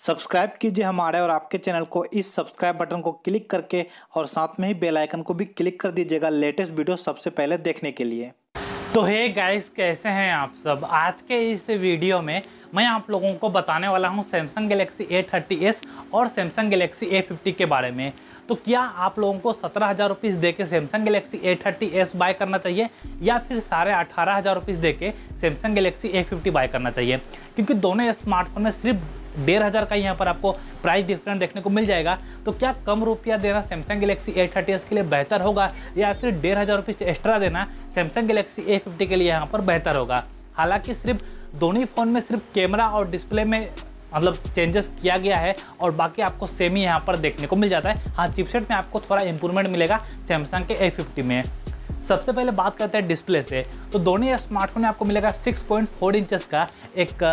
Subscribe कीजिए हमारे और आपके चैनल को। इस सब्सक्राइब बटन को क्लिक करके और साथ में ही बेल आइकन को भी क्लिक कर दीजिएगा लेटेस्ट वीडियो सबसे पहले देखने के लिए। तो हे गाइस, कैसे हैं आप सब? आज के इस वीडियो में मैं आप लोगों को बताने वाला हूँ सैमसंग गैलेक्सी A30s और सैमसंग गैलेक्सी A50 के बारे में। तो क्या आप लोगों को सत्रह हज़ार रुपीज़ दे के Samsung Galaxy A thirty S buy करना चाहिए? या फिर साढ़े अठारह हज़ार रुपीज़ दे के Samsung Galaxy A fifty buy करना चाहिए? क्योंकि दोनों स्मार्टफ़ोन में सिर्फ़ डेढ़ हज़ार का यहाँ पर आपको प्राइस डिफरेंस देखने को मिल जाएगा। तो क्या कम रुपया देना Samsung Galaxy A thirty S के लिए बेहतर होगा? या फिर डेढ़ हज़ार रुपीज़ एक्स्ट्रा देना सैमसंग गलेक्सी ए फिफ्टी के लिए यहाँ पर बेहतर होगा? हालाँकि सिर्फ़ दोनों फ़ोन में सिर्फ़ कैमरा और डिस्प्ले में मतलब चेंजेस किया गया है और बाकी आपको सेम ही यहाँ पर देखने को मिल जाता है। हाँ चिपसेट में आपको थोड़ा इंप्रूवमेंट मिलेगा सैमसंग के ए में। सबसे पहले बात करते हैं डिस्प्ले से। तो दोनों स्मार्टफ़ोन में आपको मिलेगा 6.4 इंचेस का एक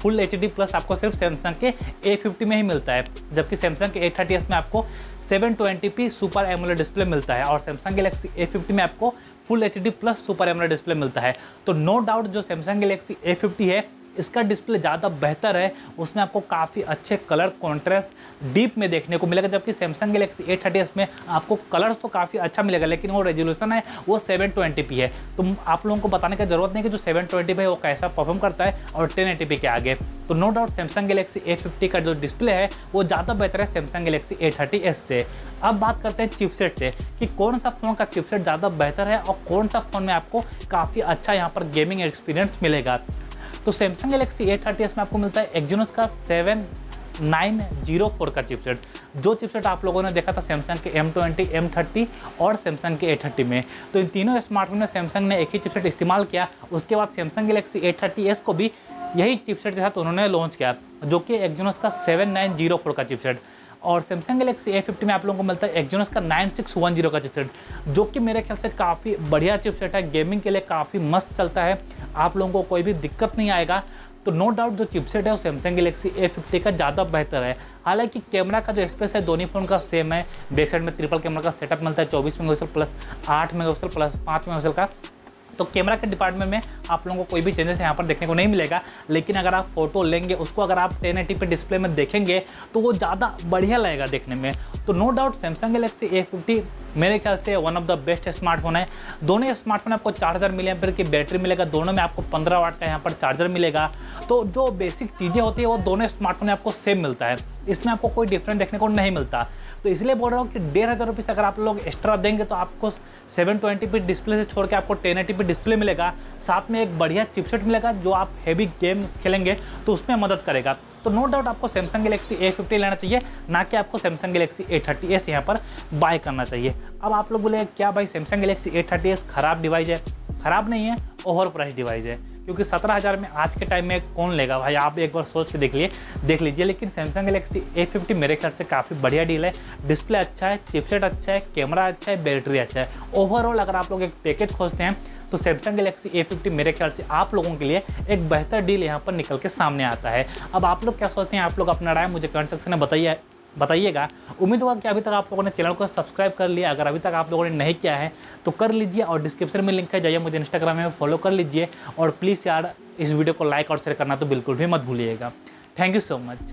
फुल एच डी प्लस आपको सिर्फ़ सैमसंग के ए फिफ्टी में ही मिलता है। जबकि सैमसंग के ए थर्टी एस में आपको 720p सुपर एमोलेड डिस्प्ले मिलता है और सैमसंग गलेक्सी ए फिफ्टी में आपको full H D plus super AMOLED display मिलता है। तो नो डाउट जो सैमसंग गैलेक्सी ए फिफ्टी है इसका डिस्प्ले ज़्यादा बेहतर है। उसमें आपको काफ़ी अच्छे कलर कॉन्ट्रास्ट डीप में देखने को मिलेगा, जबकि सैमसंग गलेक्सी ए थर्टी में आपको कलर तो काफ़ी अच्छा मिलेगा, लेकिन वो रेजोल्यूशन है, वो सेवन ट्वेंटी है। तो आप लोगों को बताने की ज़रूरत नहीं कि जो सेवन ट्वेंटी है, वो कैसा परफॉर्म करता है और टेन एटी के आगे। तो no doubt Samsung Galaxy A fifty का जो डिस्प्ले है, वो ज़्यादा बेहतर है Samsung Galaxy A thirty S से। अब बात करते हैं चिपसेट से कि कौन सा फ़ोन का चिपसेट ज़्यादा बेहतर है और कौन सा फ़ोन में आपको काफ़ी अच्छा यहाँ पर गेमिंग एक्सपीरियंस मिलेगा। तो सैमसंग गैलेक्सी ए थर्टी में आपको मिलता है एक्जोनस का सेवन नाइन ज़ीरो फोर का चिपसेट जो चिपसेट आप लोगों ने देखा था सैमसंग के एम ट्वेंटी एम थर्टी और सैमसंग के ए थर्टी में। तो इन तीनों स्मार्टफ़ोन में सैमसंग ने एक ही चिपसेट इस्तेमाल किया। उसके बाद Samsung Galaxy A thirty S को भी यही चिपसेट के साथ उन्होंने लॉन्च किया, जो कि एक्जोनस का सेवन नाइन ज़ीरो फोर का चिपसेट और सैमसंग गलेक्सी ए फिफ्टी में आप लोगों को मिलता है एक्जोनस का नाइन सिक्स वन ज़ीरो का चिपसेट जो कि मेरे ख्याल से काफ़ी बढ़िया चिपसेट है। गेमिंग के लिए काफ़ी मस्त चलता है। आप लोगों को कोई भी दिक्कत नहीं आएगा। तो नो डाउट जो चिपसेट है वो सैमसंग गलेक्सी ए फिफ्टी का ज़्यादा बेहतर है। हालाँकि कैमरा का जो स्पेस है, दोनों फ़ोन का सेम है। बैक साइड में ट्रिपल कैमरा का सेटअप मिलता है, चौबीस मेगापिक्सल प्लस आठ मेगापिक्सल प्लस पाँच मेगापिक्सल का। तो कैमरा के डिपार्टमेंट में आप लोगों को कोई भी चेंजेस यहाँ पर देखने को नहीं मिलेगा। लेकिन अगर आप फ़ोटो लेंगे, उसको अगर आप टेन एटी पे डिस्प्ले में देखेंगे तो वो ज़्यादा बढ़िया लगेगा देखने में। तो no doubt Samsung Galaxy A fifty मेरे ख्याल से one of the best smartphone है। दोनों स्मार्टफ़ोन आपको चार हज़ार मिली की बैटरी मिलेगा। दोनों में आपको पंद्रह वाट का यहाँ पर चार्जर मिलेगा। तो जो बेसिक चीज़ें होती है, वो दोनों स्मार्टफ़ोन में आपको सेम मिलता है। इसमें आपको कोई डिफरेंट देखने को नहीं मिलता। तो इसलिए बोल रहा हूँ कि डेढ़ हज़ार रुपये अगर आप लोग एक्स्ट्रा देंगे तो आपको सेवन ट्वेंटी पी डिस्प्ले से छोड़ के आपको टेन एटी पी डिस्प्ले मिलेगा। साथ में एक बढ़िया चिपसेट मिलेगा जो आप हैवी गेम्स खेलेंगे तो उसमें मदद करेगा। तो नो डाउट आपको सैमसंग गलेक्सी ए फिफ्टी लेना चाहिए, ना कि आपको Samsung Galaxy A thirty S यहाँ पर बाय करना चाहिए। अब आप लोग बोले, क्या भाई Samsung Galaxy A thirty S खराब डिवाइस है? खराब नहीं है। ओवर प्राइस डिवाइस है। क्योंकि सत्रह हज़ार में आज के टाइम में कौन लेगा? भाई, आप एक बार सोच के देख लिए, देख लीजिए। लेकिन सैमसंग गलेक्सी ए फिफ्टी मेरे ख्याल से काफ़ी बढ़िया डील है। डिस्प्ले अच्छा है चिपसेट अच्छा है कैमरा अच्छा है बैटरी अच्छा है। ओवरऑल अगर आप लोग एक पैकेज खोजते हैं तो सैमसंग गलेक्सी ए फिफ्टी मेरे ख्याल से आप लोगों के लिए एक बेहतर डील यहाँ पर निकल के सामने आता है। अब आप लोग क्या सोचते हैं? आप लोग अपना राय मुझे कमेंट सेक्शन में बताइए। बताइएगा। उम्मीद होगा कि अभी तक आप लोगों ने चैनल को सब्सक्राइब कर लिया। अगर अभी तक आप लोगों ने नहीं किया है तो कर लीजिए और डिस्क्रिप्शन में लिंक है, जाइए मुझे इंस्टाग्राम में फॉलो कर लीजिए। और प्लीज़ यार, इस वीडियो को लाइक और शेयर करना तो बिल्कुल भी मत भूलिएगा। Thank you so much